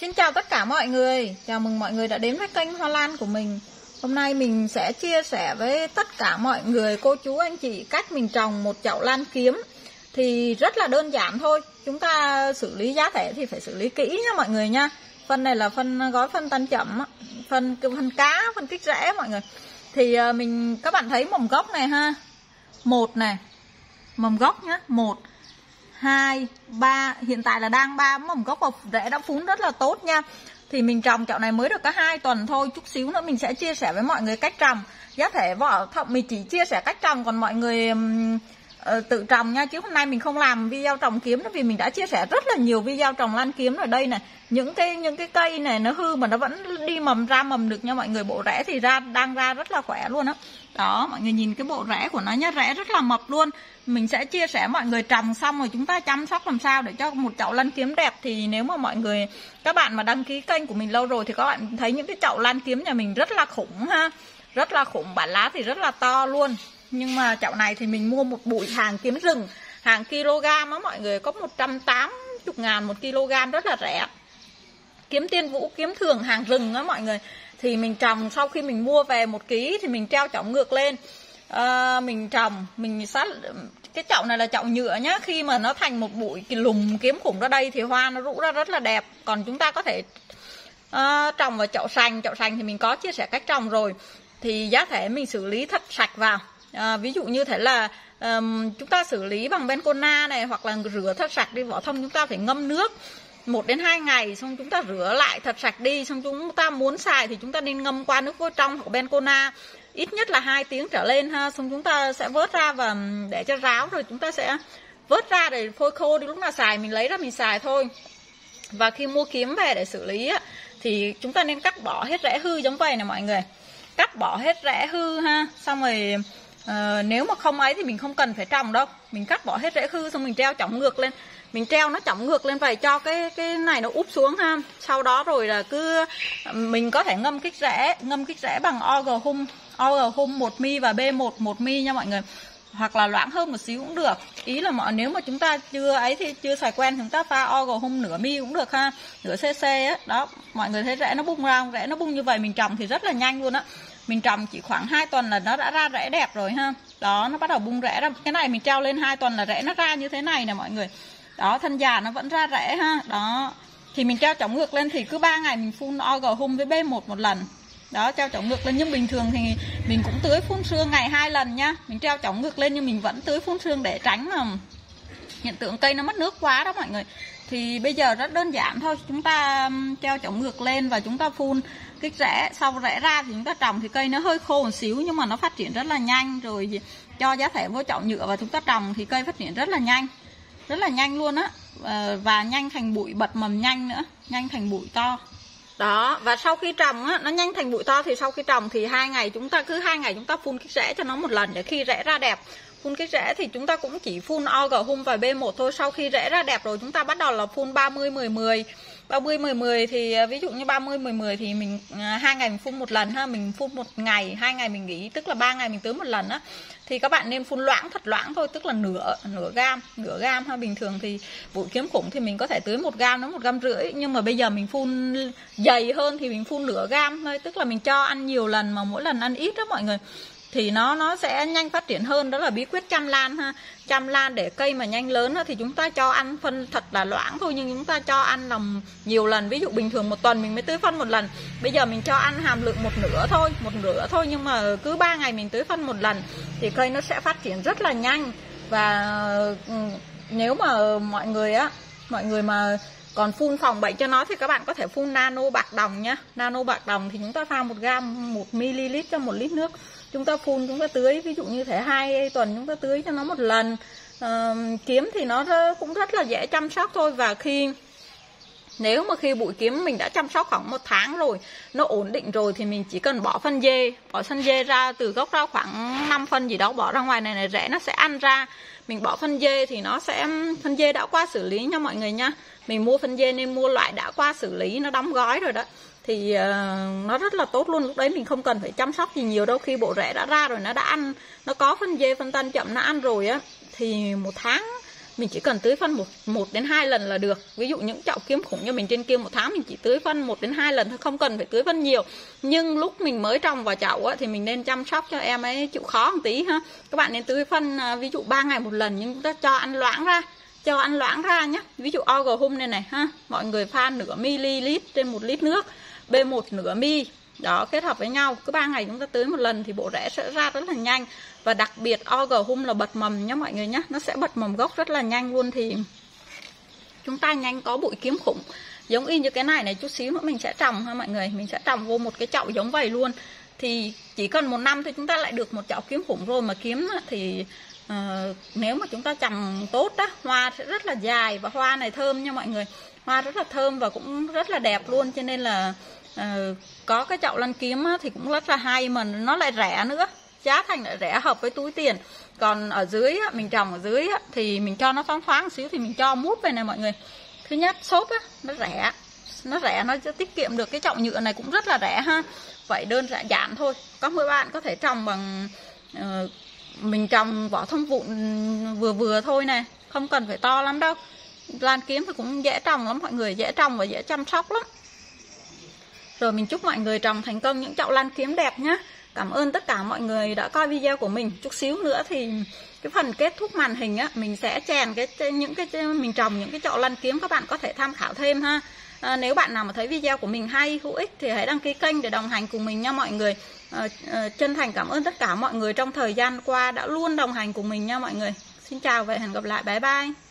Xin chào tất cả mọi người, chào mừng mọi người đã đến với kênh Hoa Lan của mình. Hôm nay mình sẽ chia sẻ với tất cả mọi người, cô chú, anh chị cách mình trồng một chậu lan kiếm. Thì rất là đơn giản thôi, chúng ta xử lý giá thể thì phải xử lý kỹ nha mọi người nha. Phân này là phân gói phân tan chậm, phân phân cá, phân kích rễ mọi người. Thì ờ, mình các bạn thấy mầm gốc này ha. Một này, mầm gốc nhá, một. 2, 3 Hiện tại là đang ba mầm gốc và rễ đã phún rất là tốt nha. Thì mình trồng chậu này mới được có 2 tuần thôi Chút xíu nữa mình sẽ chia sẻ với mọi người cách trồng. Giá thể vỏ thậm mình chỉ chia sẻ cách trồng Còn mọi người um, uh, tự trồng nha Chứ hôm nay mình không làm video trồng kiếm đó Vì mình đã chia sẻ rất là nhiều video trồng lan kiếm ở đây này Những cái những cái cây này nó hư mà nó vẫn đi mầm ra mầm được nha mọi người. Bộ rễ thì ra đang ra rất là khỏe luôn á. Đó. đó mọi người nhìn cái bộ rễ của nó nhá Rễ rất là mập luôn. Mình sẽ chia sẻ mọi người trồng xong rồi chúng ta chăm sóc làm sao để cho một chậu lan kiếm đẹp. Thì nếu mà mọi người các bạn mà đăng ký kênh của mình lâu rồi thì các bạn thấy những cái chậu lan kiếm nhà mình rất là khủng ha. Rất là khủng bản lá thì rất là to luôn nhưng mà chậu này thì mình mua một bụi hàng kiếm rừng hàng kg á mọi người có 180 ngàn một kg rất là rẻ. Kiếm tiên vũ kiếm thường hàng rừng á mọi người. Thì mình trồng sau khi mình mua về một ký thì mình treo chậu ngược lên. À, mình trồng mình sát cái chậu này là chậu nhựa nhá. Khi mà nó thành một bụi cái lùm kiếm khủng ra đây thì hoa nó rũ ra rất là đẹp. Còn chúng ta có thể à, trồng vào chậu xanh chậu xanh thì mình có chia sẻ cách trồng rồi. Thì giá thể mình xử lý thật sạch vào à, ví dụ như thế là um, chúng ta xử lý bằng bencona này hoặc là rửa thật sạch đi vỏ thông chúng ta phải ngâm nước một đến hai ngày xong chúng ta rửa lại thật sạch đi xong chúng ta muốn xài thì chúng ta nên ngâm qua nước vô trong hoặc bencona ít nhất là hai tiếng trở lên ha xong chúng ta sẽ vớt ra và để cho ráo rồi chúng ta sẽ vớt ra để phôi khô đi. Lúc nào xài mình lấy ra mình xài thôi. Và khi mua kiếm về để xử lý á, thì chúng ta nên cắt bỏ hết rễ hư giống vậy này mọi người. Cắt bỏ hết rễ hư ha xong rồi Ờ, nếu mà không ấy thì mình không cần phải trồng đâu. Mình cắt bỏ hết rễ hư xong mình treo chỏng ngược lên. Mình treo nó chỏng ngược lên vậy cho cái cái này nó úp xuống ha. Sau đó rồi là cứ, mình có thể ngâm kích rễ, ngâm kích rễ bằng og hum og hum một mi và b 1 một mi nha mọi người. Hoặc là loãng hơn một xíu cũng được. Ý là mọi, nếu mà chúng ta chưa ấy thì chưa xài quen chúng ta pha og hung nửa mi cũng được ha. Nửa cc á. Đó, mọi người thấy rễ nó bung ra rễ nó bung như vậy mình trồng thì rất là nhanh luôn á mình trồng chỉ khoảng 2 tuần là nó đã ra rễ đẹp rồi ha. Đó, nó bắt đầu bung rễ ra. Cái này mình treo lên 2 tuần là rễ nó ra như thế này nè mọi người. Đó, thân già nó vẫn ra rễ ha. Đó. Thì mình treo chống ngược lên thì cứ 3 ngày mình phun org hung với b 1 một lần. Đó, treo chống ngược lên. Nhưng bình thường thì mình cũng tưới phun sương ngày hai lần nhá mình treo chống ngược lên nhưng mình vẫn tưới phun sương để tránh mà hiện tượng cây nó mất nước quá đó mọi người. Thì bây giờ rất đơn giản thôi. Chúng ta treo chống ngược lên và chúng ta phun kích rễ sau rễ ra thì chúng ta trồng thì cây nó hơi khô một xíu nhưng mà nó phát triển rất là nhanh. Rồi cho giá thể vô chậu nhựa và chúng ta trồng thì cây phát triển rất là nhanh, rất là nhanh luôn á. Ờ, và nhanh thành bụi, bật mầm nhanh nữa, nhanh thành bụi to. Đó, và sau khi trồng á, nó nhanh thành bụi to thì sau khi trồng thì hai ngày chúng ta, cứ hai ngày chúng ta phun kích rễ cho nó một lần để khi rễ ra đẹp. Phun kích rễ thì chúng ta cũng chỉ phun OG hung và b1 thôi. Sau khi rễ ra đẹp rồi, chúng ta bắt đầu là phun 30 10 10 30 10 10 thì à, ví dụ như 30 10 10 thì mình à, hai ngày mình phun một lần ha, mình phun một ngày, hai ngày mình nghỉ, tức là ba ngày mình tưới một lần á, thì các bạn nên phun loãng, thật loãng thôi, tức là nửa nửa gam nửa gam ha. Bình thường thì bụi kiếm khủng thì mình có thể tưới một gam đến một gam rưỡi, nhưng mà bây giờ mình phun dày hơn thì mình phun nửa gam thôi, tức là mình cho ăn nhiều lần mà mỗi lần ăn ít đó mọi người thì nó nó sẽ nhanh phát triển hơn. Đó là bí quyết chăm lan ha. Chăm lan để cây mà nhanh lớn thì chúng ta cho ăn phân thật là loãng thôi, nhưng chúng ta cho ăn lòng nhiều lần. Ví dụ bình thường một tuần mình mới tưới phân một lần. Bây giờ mình cho ăn hàm lượng một nửa thôi, một nửa thôi, nhưng mà cứ ba ngày mình tưới phân một lần thì cây nó sẽ phát triển rất là nhanh. Và ừ, nếu mà mọi người á, mọi người mà còn phun phòng bệnh cho nó thì các bạn có thể phun nano bạc đồng nhá. Nano bạc đồng thì chúng ta pha một gam, một ml cho một lít nước chúng ta phun chúng ta tưới ví dụ như thể hai tuần chúng ta tưới cho nó một lần. À, kiếm thì nó cũng rất là dễ chăm sóc thôi. Và khi nếu mà khi bụi kiếm mình đã chăm sóc khoảng một tháng rồi nó ổn định rồi thì mình chỉ cần bỏ phân dê. Bỏ phân dê ra từ gốc ra khoảng 5 phân gì đó bỏ ra ngoài này này rễ nó sẽ ăn ra. Mình bỏ phân dê thì nó sẽ phân dê đã qua xử lý nha mọi người nha. Mình mua phân dê nên mua loại đã qua xử lý nó đóng gói rồi đó thì uh, nó rất là tốt luôn. Lúc đấy mình không cần phải chăm sóc gì nhiều đâu. Khi bộ rễ đã ra rồi nó đã ăn nó có phân dê phân tân chậm nó ăn rồi á thì một tháng mình chỉ cần tưới phân một một đến hai lần là được. Ví dụ những chậu kiếm khủng như mình trên kia một tháng mình chỉ tưới phân một đến hai lần thôi không cần phải tưới phân nhiều. Nhưng lúc mình mới trồng vào chậu á, thì mình nên chăm sóc cho em ấy chịu khó một tí ha. Các bạn nên tưới phân ờ, ví dụ 3 ngày một lần nhưng ta cho ăn loãng ra cho ăn loãng ra nhé ví dụ og hum này này, ha. Mọi người pha nửa ml trên một lít nước, b 1 nửa mi. Đó, kết hợp với nhau. Cứ ba ngày chúng ta tưới một lần thì bộ rễ sẽ ra rất là nhanh. Và đặc biệt OG hum là bật mầm nhé mọi người nhé nó sẽ bật mầm gốc rất là nhanh luôn thì chúng ta nhanh có bụi kiếm khủng. Giống y như cái này này, chút xíu nữa mình sẽ trồng ha mọi người. Mình sẽ trồng vô một cái chậu giống vậy luôn. Thì chỉ cần một năm thì chúng ta lại được một chậu kiếm khủng rồi mà kiếm thì Ờ, nếu mà chúng ta trồng tốt đó hoa sẽ rất là dài và hoa này thơm nha mọi người. Hoa rất là thơm và cũng rất là đẹp luôn cho nên là uh, có cái chậu lăn kiếm thì cũng rất là hay mà nó lại rẻ nữa. Giá thành lại rẻ hợp với túi tiền. Còn ở dưới mình trồng ở dưới thì mình cho nó thoáng thoáng một xíu thì mình cho mút về này mọi người. Thứ nhất xốp á nó rẻ. Nó rẻ nó tiết kiệm được cái chậu nhựa này cũng rất là rẻ ha. Vậy đơn giản thôi. Có mấy bạn có thể trồng bằng uh, mình trồng vỏ thông vụn vừa vừa thôi này, không cần phải to lắm đâu lan kiếm thì cũng dễ trồng lắm, mọi người dễ trồng và dễ chăm sóc lắm rồi mình chúc mọi người trồng thành công những chậu lan kiếm đẹp nhé Cảm ơn tất cả mọi người đã coi video của mình. Chút xíu nữa thì cái phần kết thúc màn hình á, mình sẽ chèn cái những cái mình trồng những cái chậu lan kiếm các bạn có thể tham khảo thêm ha. À, nếu bạn nào mà thấy video của mình hay hữu ích thì hãy đăng ký kênh để đồng hành cùng mình nha mọi người. À, à, chân thành cảm ơn tất cả mọi người trong thời gian qua đã luôn đồng hành cùng mình nha mọi người. Xin chào và hẹn gặp lại. Bye bye.